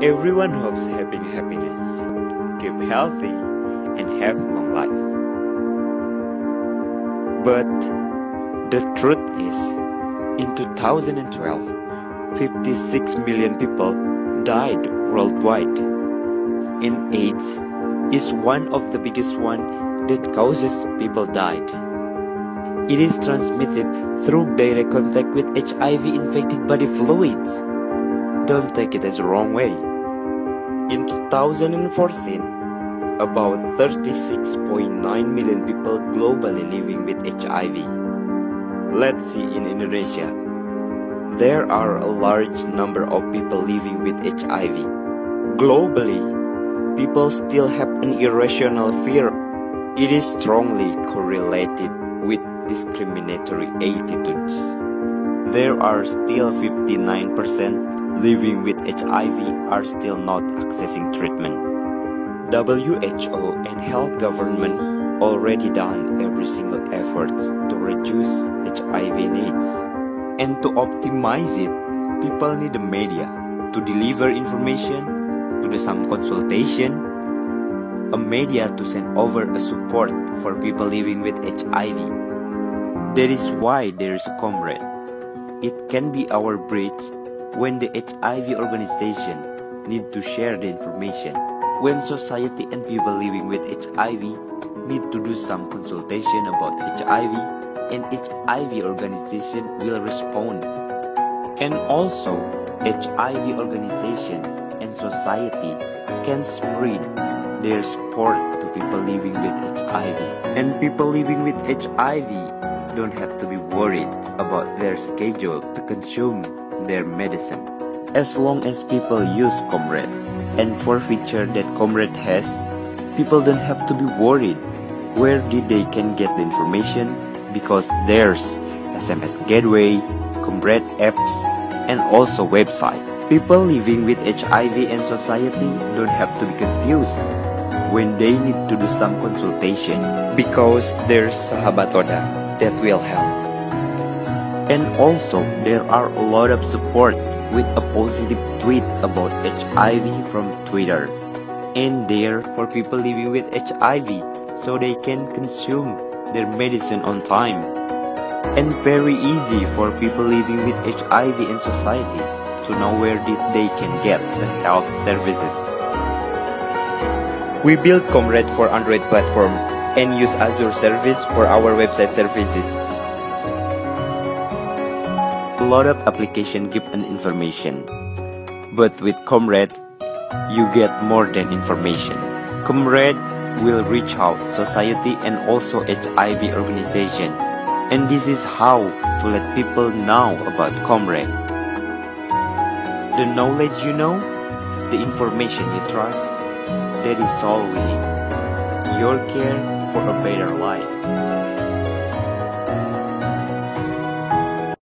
Everyone hopes having happiness, keep healthy, and have long life. But the truth is, in 2012, 56 million people died worldwide. And AIDS is one of the biggest one that causes people died. It is transmitted through direct contact with HIV infected body fluids. Don't take it as wrong way. In 2014, about 36.9 million people globally living with HIV. Let's see in Indonesia. There are a large number of people living with HIV. Globally, people still have an irrational fear. It is strongly correlated with discriminatory attitudes. There are still 59% living with HIV are still not accessing treatment. WHO and health government already done every single efforts to reduce HIV needs. And to optimize it, people need the media to deliver information, to do some consultation, a media to send over a support for people living with HIV that is why there is Comrade. It can be our bridge when the HIV organization need to share the information. When society and people living with HIV need to do some consultation about HIV and HIV organization will respond. And also HIV organization and society can spread their support to people living with HIV. And people living with HIV don't have to be worried about their schedule to consume their medicine. As long as people use Comrade and for feature that Comrade has, people don't have to be worried where did they can get the information because there's SMS gateway, Comrade apps, and also website. People living with HIV and society don't have to be confused when they need to do some consultation because there's Sahabat ODHA that will help. And also, there are a lot of support with a positive tweet about HIV from Twitter. And there for people living with HIV so they can consume their medicine on time. And very easy for people living with HIV in society to know where they can get the health services. We built Comrade for Android platform and use Azure service for our website services. A lot of application give an information, but with Comrade, you get more than information. Comrade will reach out society and also HIV organization, and this is how to let people know about Comrade. The knowledge you know, the information you trust, that is all we need. Your care for a better life.